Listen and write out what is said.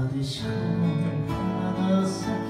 어디 처음 받았어